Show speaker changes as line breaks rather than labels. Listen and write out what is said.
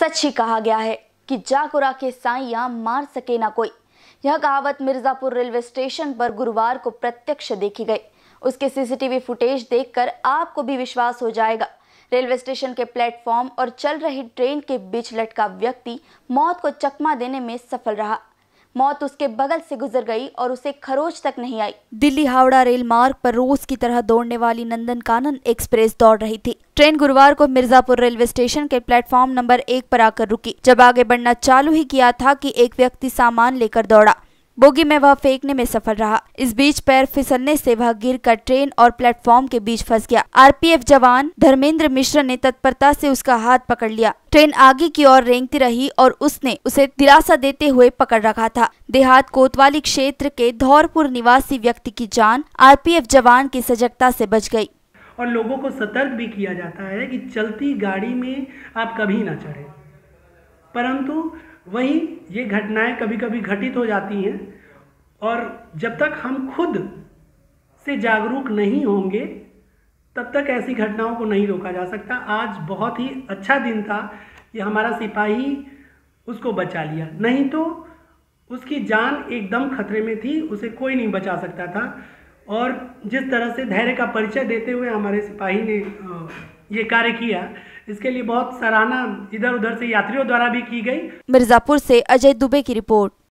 सच ही कहा गया है कि जाकुरा के साइया मार सके ना कोई। यह कहावत मिर्जापुर रेलवे स्टेशन पर गुरुवार को प्रत्यक्ष देखी गई। उसके सीसीटीवी फुटेज देखकर आपको भी विश्वास हो जाएगा। रेलवे स्टेशन के प्लेटफॉर्म और चल रही ट्रेन के बीच लटका व्यक्ति मौत को चकमा देने में सफल रहा। मौत उसके बगल से गुजर गई और उसे खरोच तक नहीं आई। दिल्ली हावड़ा रेल मार्ग पर रोज की तरह दौड़ने वाली नंदन कानन एक्सप्रेस दौड़ रही थी। ट्रेन गुरुवार को मिर्जापुर रेलवे स्टेशन के प्लेटफॉर्म नंबर एक पर आकर रुकी, जब आगे बढ़ना चालू ही किया था कि एक व्यक्ति सामान लेकर दौड़ा। बोगी में वह फेंकने में सफल रहा। इस बीच पैर फिसलने से वह गिरकर ट्रेन और प्लेटफॉर्म के बीच फंस गया। आरपीएफ जवान धर्मेंद्र मिश्र ने तत्परता से उसका हाथ पकड़ लिया। ट्रेन आगे की ओर रेंगती रही और उसने उसे दिलासा देते हुए पकड़ रखा था। देहात कोतवाली क्षेत्र के धौरपुर निवासी व्यक्ति की जान आरपीएफ जवान की सजगता से बच गई।
और लोगों को सतर्क भी किया जाता है कि चलती गाड़ी में आप कभी ना चढ़े। परंतु वहीं ये घटनाएँ कभी कभी घटित हो जाती हैं और जब तक हम खुद से जागरूक नहीं होंगे, तब तक ऐसी घटनाओं को नहीं रोका जा सकता। आज बहुत ही अच्छा दिन था। कि हमारा सिपाही उसको बचा लिया। नहीं तो उसकी जान एकदम खतरे में थी, उसे कोई नहीं बचा सकता था। और जिस तरह से धैर्य का परिचय देते हुए हमारे सिपाही ने ये कार्य किया इसके लिए बहुत सराहना इधर उधर से यात्रियों द्वारा भी की गई।
मिर्जापुर से अजय दुबे की रिपोर्ट।